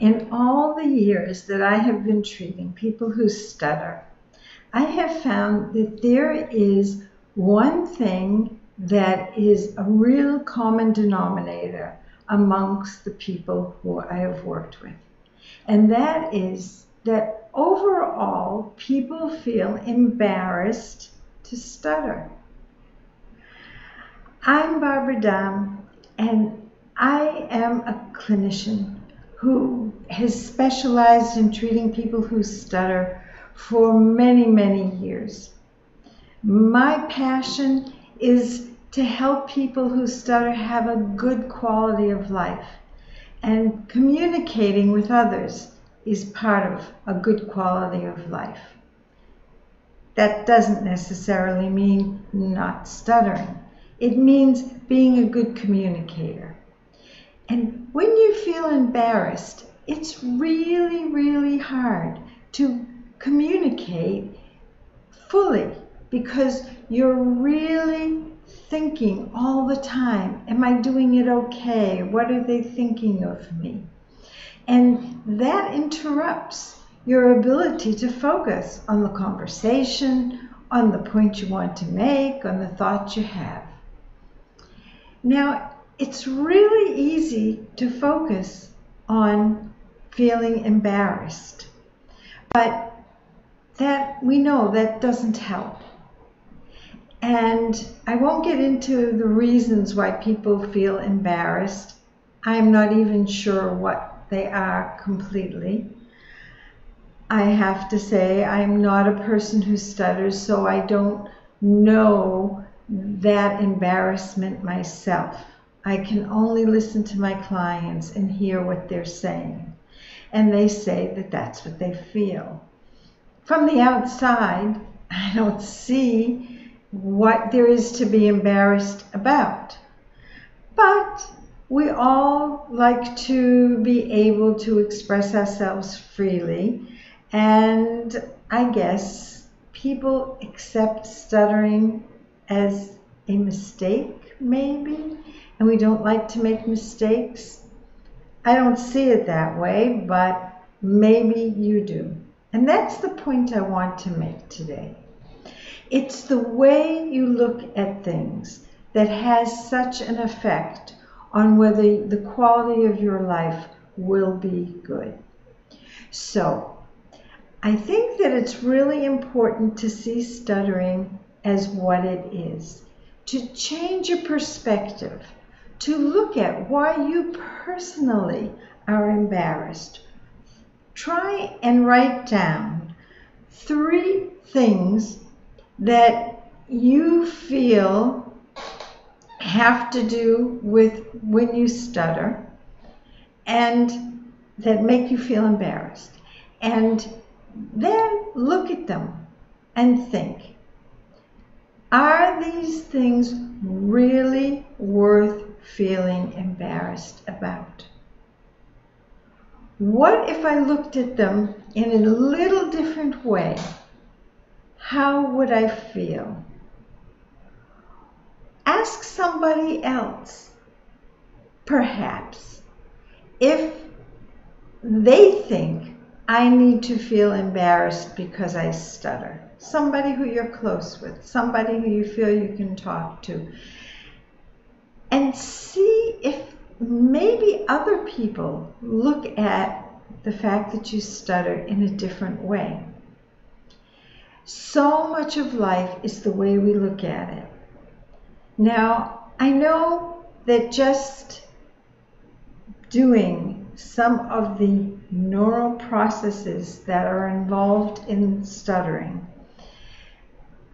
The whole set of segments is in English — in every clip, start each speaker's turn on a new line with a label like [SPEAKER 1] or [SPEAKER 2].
[SPEAKER 1] in all the years that I have been treating people who stutter, I have found that there is one thing that is a real common denominator amongst the people who I have worked with. And that is that overall, people feel embarrassed to stutter. I'm Barbara Dahm, and I am a clinician who has specialized in treating people who stutter for many, many years. My passion is to help people who stutter have a good quality of life, and communicating with others is part of a good quality of life. That doesn't necessarily mean not stuttering. It means being a good communicator. And when you feel embarrassed, it's really, really hard to communicate fully because you're really thinking all the time Am I doing it okay? What are they thinking of me? And that interrupts your ability to focus on the conversation, on the point you want to make, on the thought you have. Now, it's really easy to focus on feeling embarrassed. But that we know that doesn't help. And I won't get into the reasons why people feel embarrassed. I'm not even sure what they are completely. I have to say, I'm not a person who stutters, so I don't know that embarrassment myself. I can only listen to my clients and hear what they're saying. And they say that that's what they feel. From the outside, I don't see what there is to be embarrassed about. But we all like to be able to express ourselves freely, and I guess people accept stuttering as a mistake, maybe and we don't like to make mistakes. I don't see it that way, but maybe you do. And that's the point I want to make today. It's the way you look at things that has such an effect on whether the quality of your life will be good. So, I think that it's really important to see stuttering as what it is, to change your perspective to look at why you personally are embarrassed. Try and write down three things that you feel have to do with when you stutter and that make you feel embarrassed. And then look at them and think are these things really worth feeling embarrassed about? What if I looked at them in a little different way? How would I feel? Ask somebody else, perhaps, if they think I need to feel embarrassed because I stutter. Somebody who you're close with, somebody who you feel you can talk to and see if maybe other people look at the fact that you stutter in a different way. So much of life is the way we look at it. Now, I know that just doing some of the neural processes that are involved in stuttering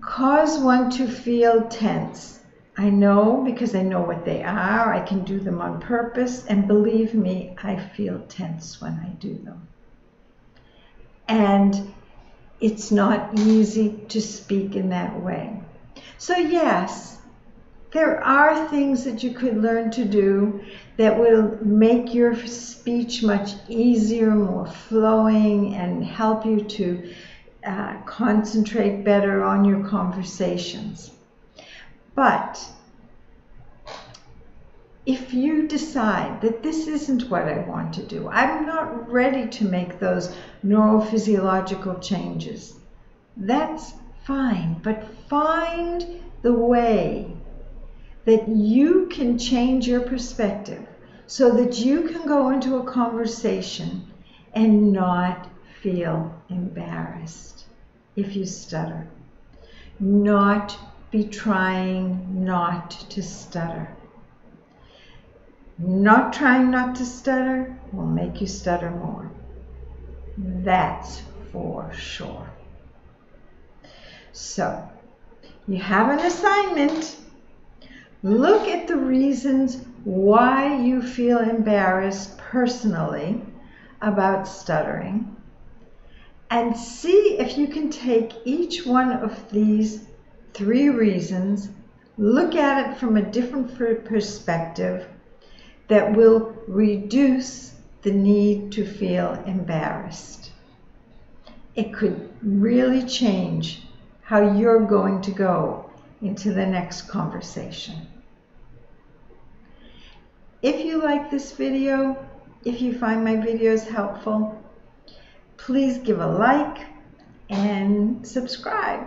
[SPEAKER 1] cause one to feel tense I know because I know what they are. I can do them on purpose. And believe me, I feel tense when I do them. And it's not easy to speak in that way. So, yes, there are things that you could learn to do that will make your speech much easier, more flowing, and help you to uh, concentrate better on your conversations. But if you decide that this isn't what I want to do, I'm not ready to make those neurophysiological changes, that's fine. But find the way that you can change your perspective so that you can go into a conversation and not feel embarrassed if you stutter. Not be trying not to stutter. Not trying not to stutter will make you stutter more. That's for sure. So, you have an assignment. Look at the reasons why you feel embarrassed personally about stuttering and see if you can take each one of these three reasons, look at it from a different perspective that will reduce the need to feel embarrassed. It could really change how you're going to go into the next conversation. If you like this video, if you find my videos helpful, please give a like and subscribe.